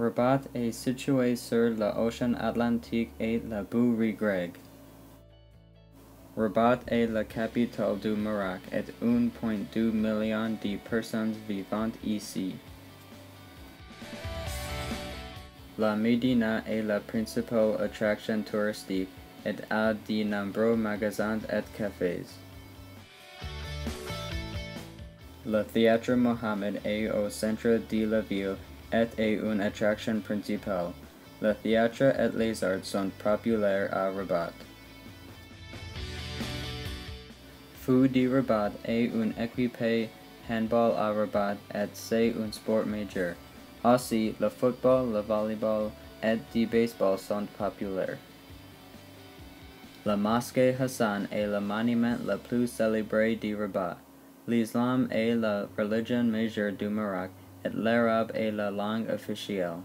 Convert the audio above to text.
Rabat est situé sur l'océan Atlantique et la boue Greg. Rabat est la capitale du Maroc et 1.2 million de personnes vivant ici. La Médina est la principale attraction touristique et a de nombreux magasins et cafés. Le théâtre Mohammed est au centre de la ville et est une attraction principale. Le théâtre et les arts sont populaires à Rabat. Fou de Rabat est une équipe handball à Rabat et c'est un sport majeur. Aussi, le football, le volleyball et le baseball sont populaires. La mosquée Hassan est le monument le plus célébré de Rabat. L'islam est la religion majeure du Maroc et l'arabe est la langue officielle.